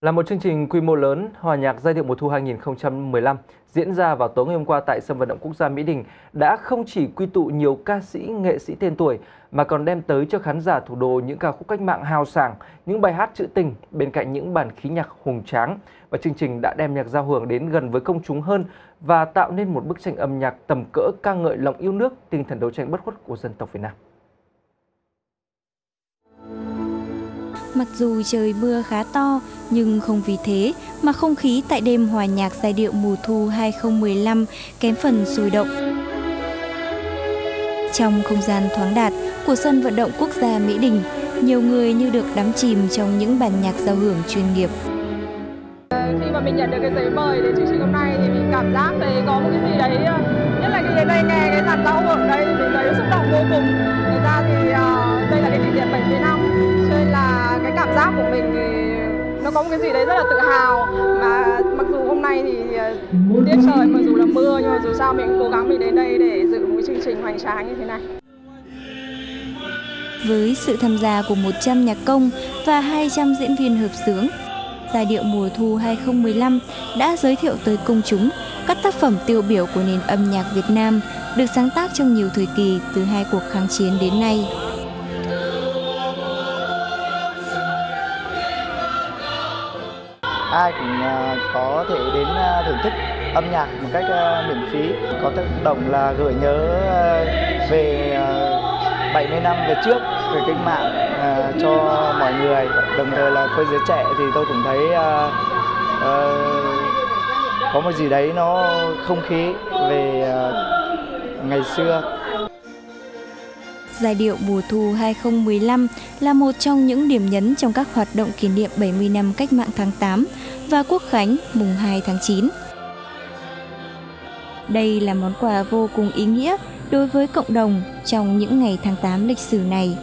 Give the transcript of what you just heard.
Là một chương trình quy mô lớn, Hòa nhạc giai điệu mùa thu 2015 diễn ra vào tối ngày hôm qua tại sân vận động quốc gia Mỹ Đình đã không chỉ quy tụ nhiều ca sĩ, nghệ sĩ tên tuổi mà còn đem tới cho khán giả thủ đô những ca khúc cách mạng hào sảng, những bài hát trữ tình bên cạnh những bản khí nhạc hùng tráng. Và chương trình đã đem nhạc giao hưởng đến gần với công chúng hơn và tạo nên một bức tranh âm nhạc tầm cỡ ca ngợi lòng yêu nước, tinh thần đấu tranh bất khuất của dân tộc Việt Nam. Mặc dù trời mưa khá to, nhưng không vì thế mà không khí tại đêm hòa nhạc giai điệu mùa thu 2015 kém phần sôi động. Trong không gian thoáng đạt của sân vận động quốc gia Mỹ Đình, nhiều người như được đắm chìm trong những bản nhạc giao hưởng chuyên nghiệp. Khi mà mình nhận được cái giấy mời đến chương trình hôm nay thì mình cảm giác thấy có một cái gì đấy, ờ, nhất là khi đến đây nghe cái dàn giao hưởng đây thì mình thấy xúc động vô cùng. Thực ra thì ờ, đây là cái kỷ niệm 70 năm nên là cái cảm giác của mình thì nó có một cái gì đấy rất là tự hào mà mặc dù hôm nay thì ờ, tiết trời mặc dù là mưa nhưng mà dù sao mình cũng cố gắng mình đến đây để dự một chương trình hoành tráng như thế này với sự tham gia của 100 nhạc công và 200 diễn viên hợp xướng, giai điệu mùa thu 2015 đã giới thiệu tới công chúng các tác phẩm tiêu biểu của nền âm nhạc Việt Nam được sáng tác trong nhiều thời kỳ từ hai cuộc kháng chiến đến nay. Ai cũng à, có thể đến à, thưởng thức âm nhạc một cách à, miễn phí. Có tác động là gợi nhớ về 70 năm về trước, về cách mạng cho mọi người. Đồng thời là với giới trẻ thì tôi cũng thấy ờ, có một gì đấy nó không khí về ngày xưa. Giai điệu mùa thu 2015 là một trong những điểm nhấn trong các hoạt động kỷ niệm 70 năm cách mạng tháng 8 và quốc khánh mùng 2 tháng 9. Đây là món quà vô cùng ý nghĩa đối với cộng đồng trong những ngày tháng 8 lịch sử này.